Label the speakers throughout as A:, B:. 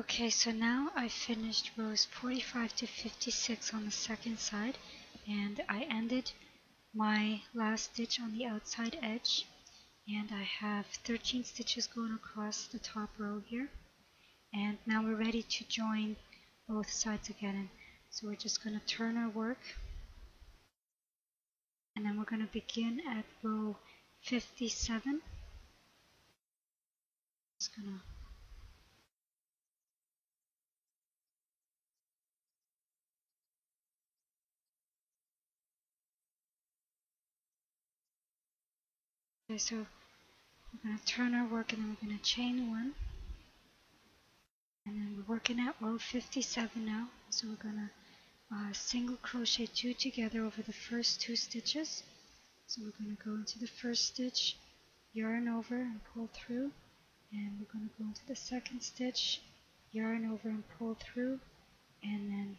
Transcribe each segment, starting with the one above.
A: Okay, so now I finished rows 45 to 56 on the second side and I ended my last stitch on the outside edge and I have 13 stitches going across the top row here. And now we're ready to join both sides again. So we're just going to turn our work and then we're going to begin at row 57 just going to Okay, so we're going to turn our work and then we're going to chain one. And then we're working at row 57 now. So we're going to uh, single crochet two together over the first two stitches. So we're going to go into the first stitch, yarn over and pull through. And we're going to go into the second stitch, yarn over and pull through. And then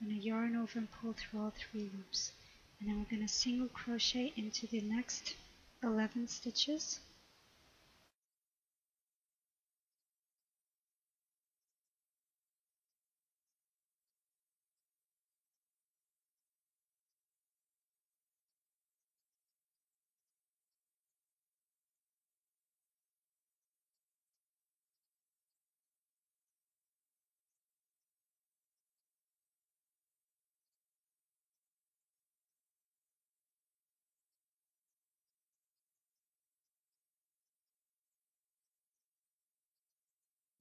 A: we're going to yarn over and pull through all three loops. And then we're going to single crochet into the next 11 stitches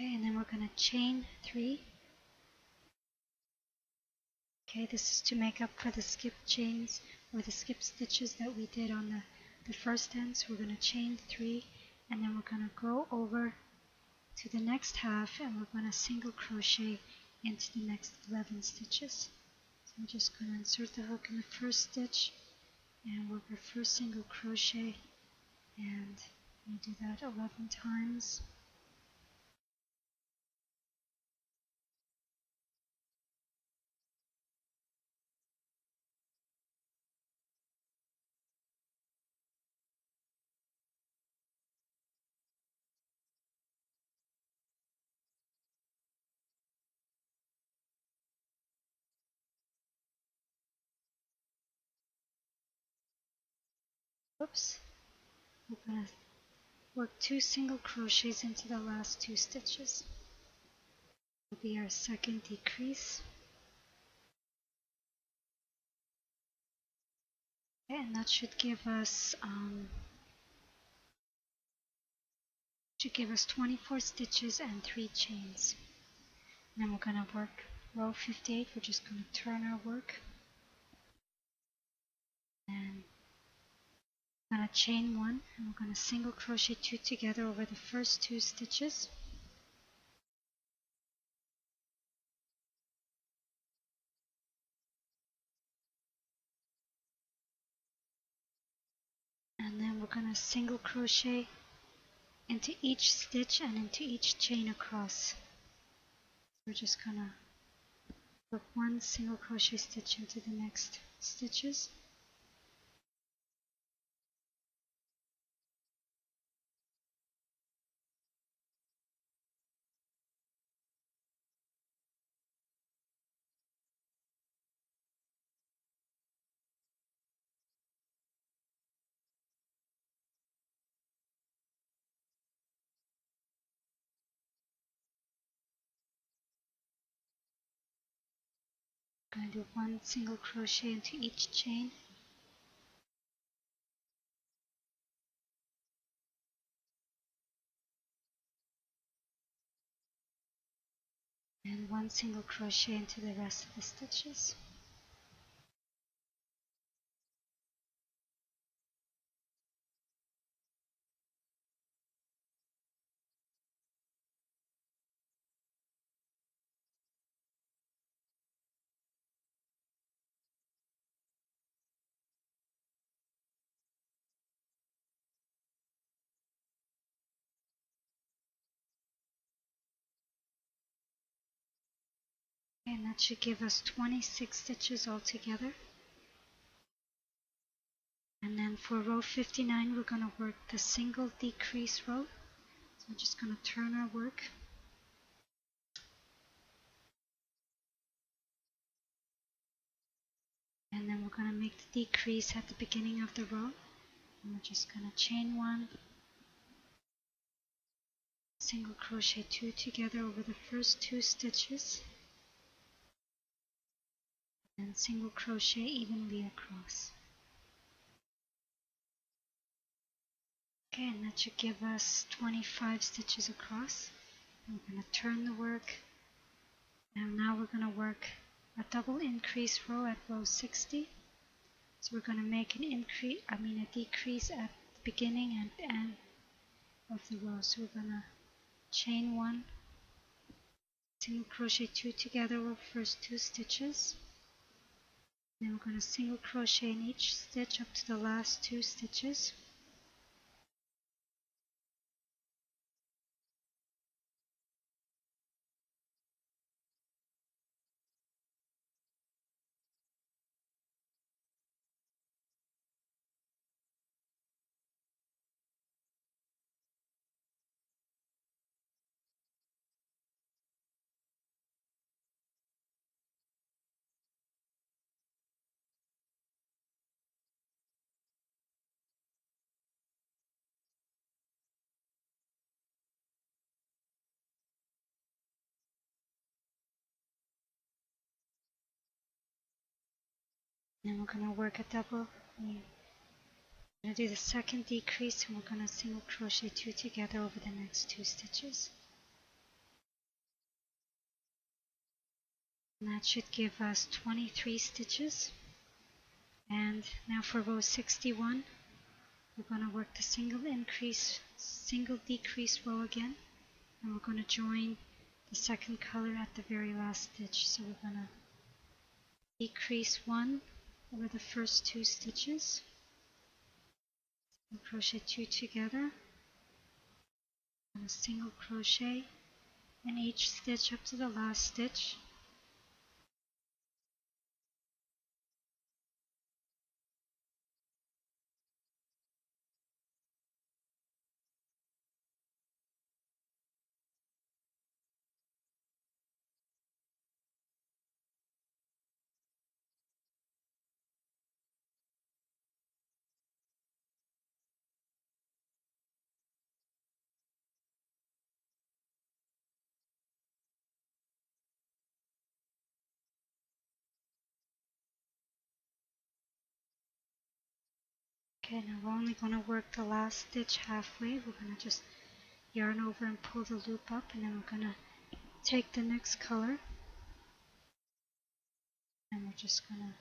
A: Okay, and then we're going to chain three. Okay, this is to make up for the skip chains or the skip stitches that we did on the, the first end. So we're going to chain three and then we're going to go over to the next half and we're going to single crochet into the next 11 stitches. So I'm just going to insert the hook in the first stitch and work our first single crochet and we do that 11 times. Oops. We're going to work two single crochets into the last two stitches. Will be our second decrease. Okay, and that should give us um, should give us 24 stitches and three chains. And then we're to work row 58. We're just to turn our work and we're going to chain one and we're going to single crochet two together over the first two stitches. And then we're going to single crochet into each stitch and into each chain across. We're just going to put one single crochet stitch into the next stitches to do one single crochet into each chain. And one single crochet into the rest of the stitches and that should give us 26 stitches altogether. And then for row 59, we're going to work the single decrease row. So I'm just going to turn our work. And then we're going to make the decrease at the beginning of the row. And we're just going to chain one, single crochet two together over the first two stitches and single crochet evenly across okay and that should give us 25 stitches across. We're going to turn the work. And now we're going to work a double increase row at row 60 so we're going to make an increase I mean a decrease at the beginning and end of the row. So we're going to chain one single crochet two together over first two stitches then we're going to single crochet in each stitch up to the last two stitches Then we're going to work a double. We're to do the second decrease and we're going to single crochet two together over the next two stitches. And that should give us 23 stitches. And now for row 61, we're going to work the single increase, single decrease row again. And we're going to join the second color at the very last stitch. So we're to decrease one over the first two stitches? Crochet two together. And a single crochet in each stitch up to the last stitch Okay, now we're only going to work the last stitch halfway. We're going to just yarn over and pull the loop up and then we're going to take the next color and we're just going to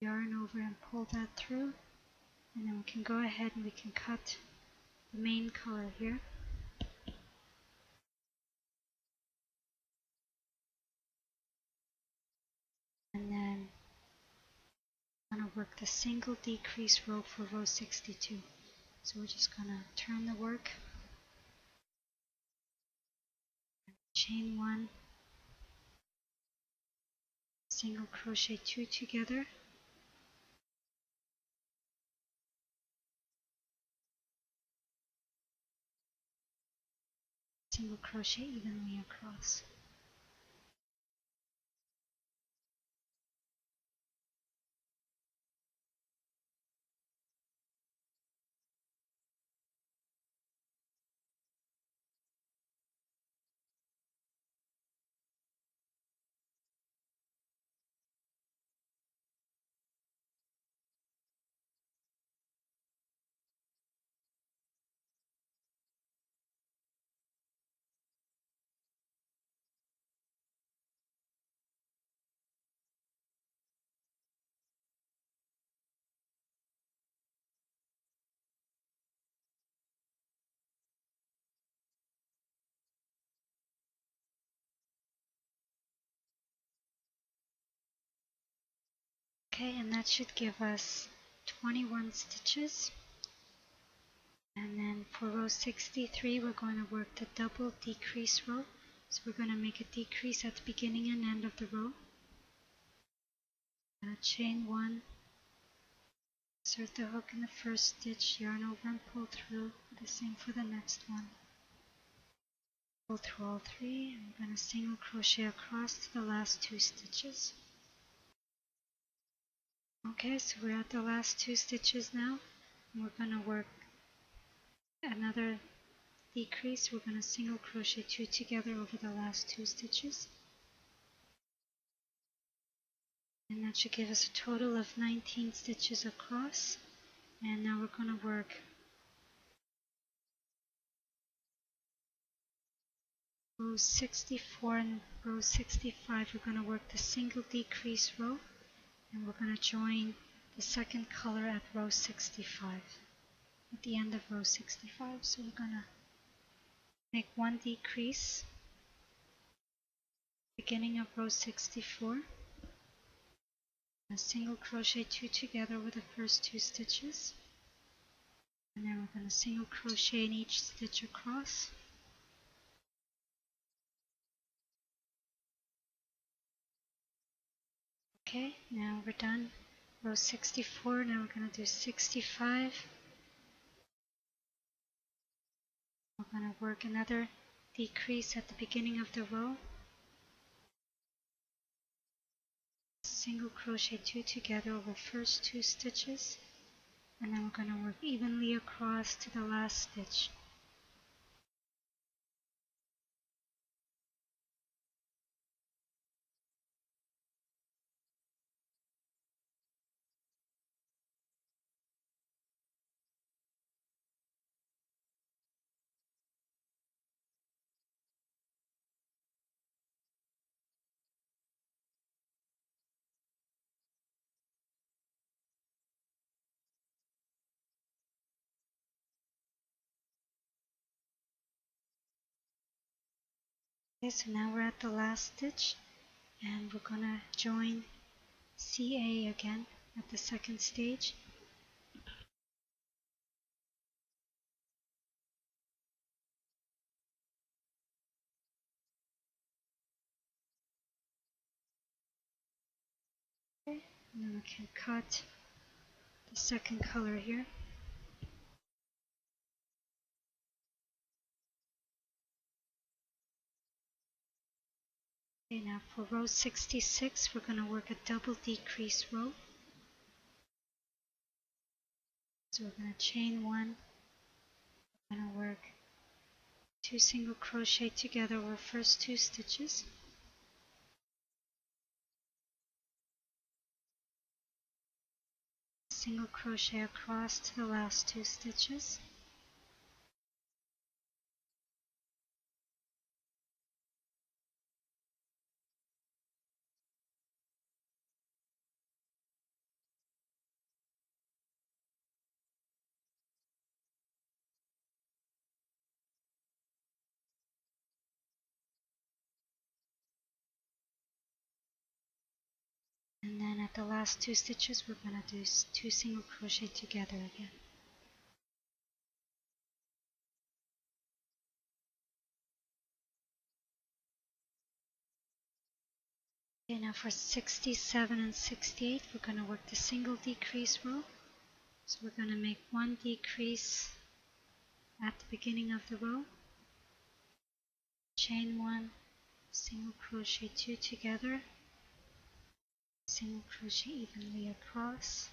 A: yarn over and pull that through and then we can go ahead and we can cut the main color here. And then going to work the single decrease row for row 62. So we're just going to turn the work, chain one, single crochet two together, single crochet evenly across. Okay, and that should give us 21 stitches. And then for row 63, we're going to work the double decrease row. So we're going to make a decrease at the beginning and end of the row. Chain one, insert the hook in the first stitch, yarn over and pull through. The same for the next one. Pull through all three. I'm going to single crochet across to the last two stitches. Okay, so we're at the last two stitches now. We're going to work another decrease. We're going to single crochet two together over the last two stitches. And that should give us a total of 19 stitches across. And now we're going to work row 64 and row 65 we're going to work the single decrease row and we're going to join the second color at row 65 at the end of row 65 so we're going to make one decrease. Beginning of row 64 a single crochet two together with the first two stitches. And then we're going to single crochet in each stitch across Okay, now we're done row 64. Now we're going to do 65. We're going to work another decrease at the beginning of the row. Single crochet two together over the first two stitches and then we're going to work evenly across to the last stitch. Okay, so now we're at the last stitch and we're gonna join CA again at the second stage. Okay, and then we can cut the second color here. Okay, now for row 66, we're going to work a double decrease row. So we're going to chain one, we're going to work two single crochet together over first two stitches. Single crochet across to the last two stitches. The last two stitches we're going to do two single crochet together again. Okay, now for 67 and 68, we're going to work the single decrease row. So we're going to make one decrease at the beginning of the row, chain one, single crochet two together, single crochet evenly across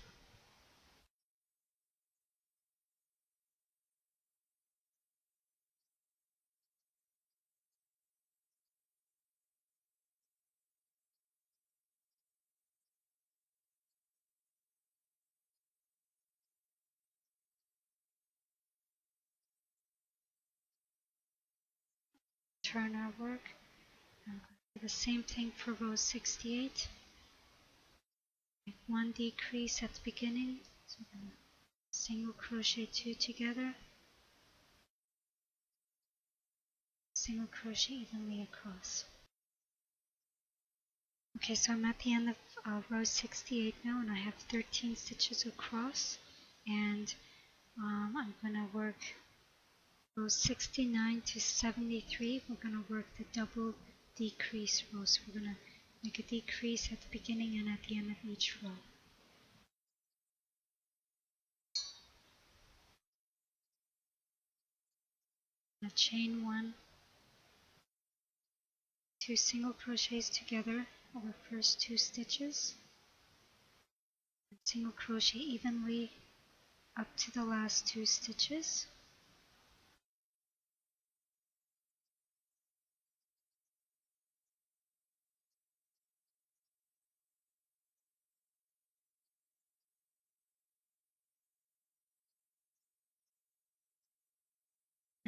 A: turn our work. the same thing for row 68 make one decrease at the beginning so single crochet two together. Single crochet evenly across. Okay so I'm at the end of uh, row 68 now and I have 13 stitches across. And um, I'm to work row 69 to 73 we're to work the double decrease row so we're to Make a decrease at the beginning and at the end of each row. Now chain one, two single crochets together over first two stitches, single crochet evenly up to the last two stitches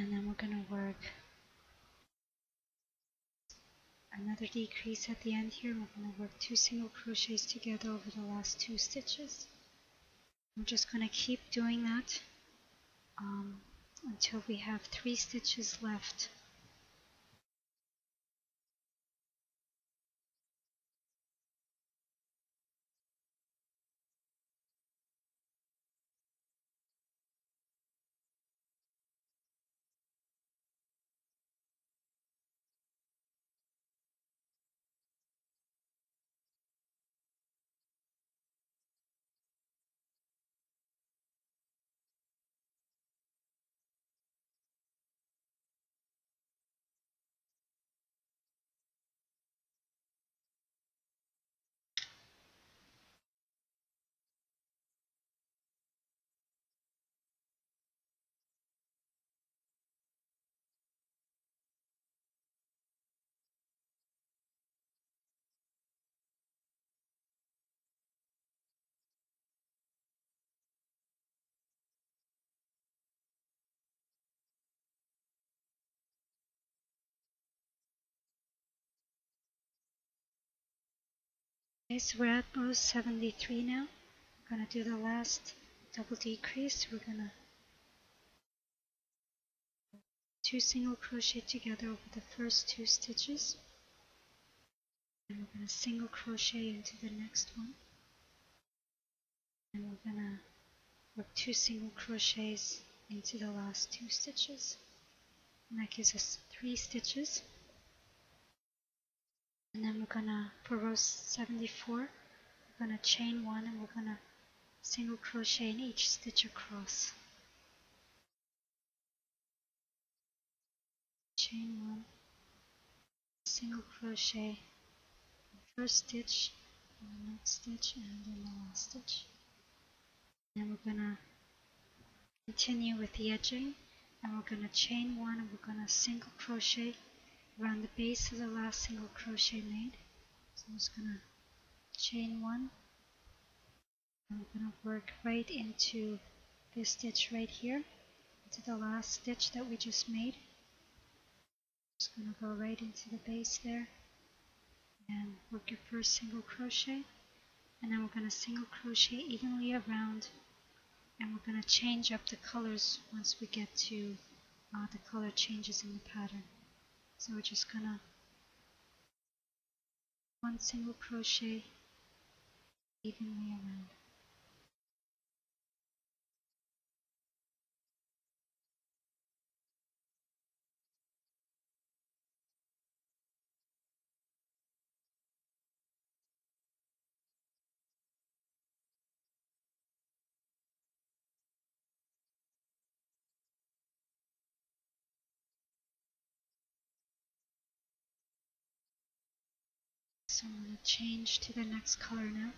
A: and then we're going to work another decrease at the end here. We're going to work two single crochets together over the last two stitches. I'm just going to keep doing that um, until we have three stitches left Okay, so we're at row 73 now. We're to do the last double decrease. We're to two single crochet together over the first two stitches. And we're going to single crochet into the next one. And we're going to work two single crochets into the last two stitches. And that gives us three stitches and then we're gonna for row 74 we're gonna chain one and we're gonna single crochet in each stitch across. Chain one single crochet first stitch the next stitch and in the last stitch. Then we're gonna continue with the edging and we're gonna chain one and we're gonna single crochet around the base of the last single crochet made. So I'm just to chain one. I'm to work right into this stitch right here, into the last stitch that we just made. Just to go right into the base there and work your first single crochet and then we're going to single crochet evenly around and we're going to change up the colors once we get to uh, the color changes in the pattern. So we're just gonna one single crochet evenly around. So I'm going to change to the next color now.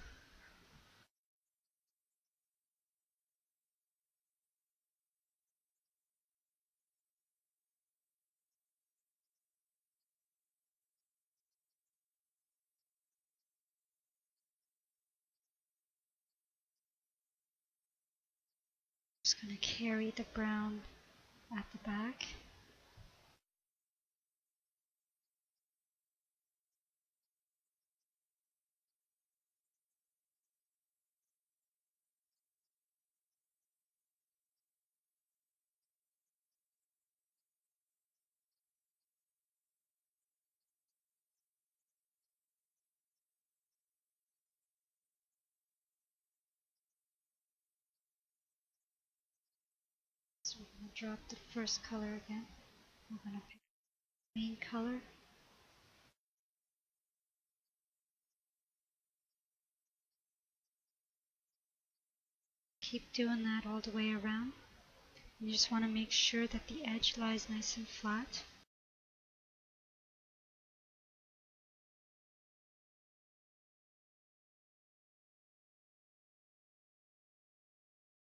A: Just going to carry the brown at the back. Drop the first color again. We're going to pick the main color. Keep doing that all the way around. You just want to make sure that the edge lies nice and flat.